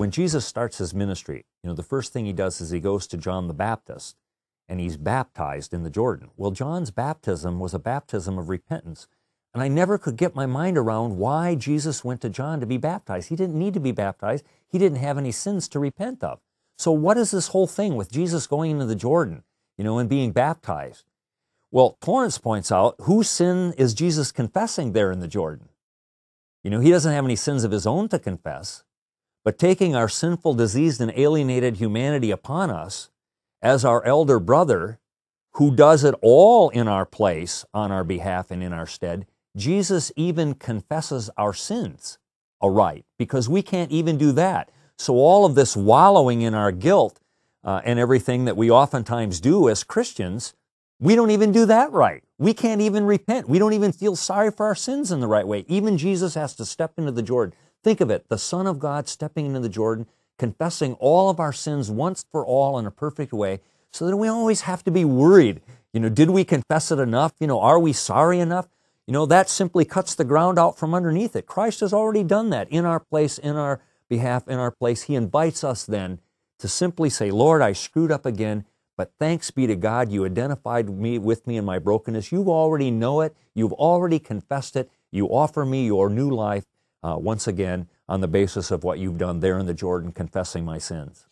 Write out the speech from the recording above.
when Jesus starts his ministry, you know, the first thing he does is he goes to John the Baptist and he's baptized in the Jordan. Well, John's baptism was a baptism of repentance. And I never could get my mind around why Jesus went to John to be baptized. He didn't need to be baptized, he didn't have any sins to repent of. So, what is this whole thing with Jesus going into the Jordan, you know, and being baptized? Well, Torrance points out whose sin is Jesus confessing there in the Jordan? You know, he doesn't have any sins of his own to confess, but taking our sinful, diseased, and alienated humanity upon us as our elder brother, who does it all in our place, on our behalf, and in our stead, Jesus even confesses our sins aright because we can't even do that. So, all of this wallowing in our guilt uh, and everything that we oftentimes do as Christians, we don't even do that right. We can't even repent. We don't even feel sorry for our sins in the right way. Even Jesus has to step into the Jordan. Think of it the Son of God stepping into the Jordan, confessing all of our sins once for all in a perfect way, so that we always have to be worried. You know, did we confess it enough? You know, are we sorry enough? You know, that simply cuts the ground out from underneath it. Christ has already done that in our place, in our behalf, in our place. He invites us then to simply say, Lord, I screwed up again, but thanks be to God, you identified me with me in my brokenness. You already know it. You've already confessed it. You offer me your new life uh, once again on the basis of what you've done there in the Jordan, confessing my sins.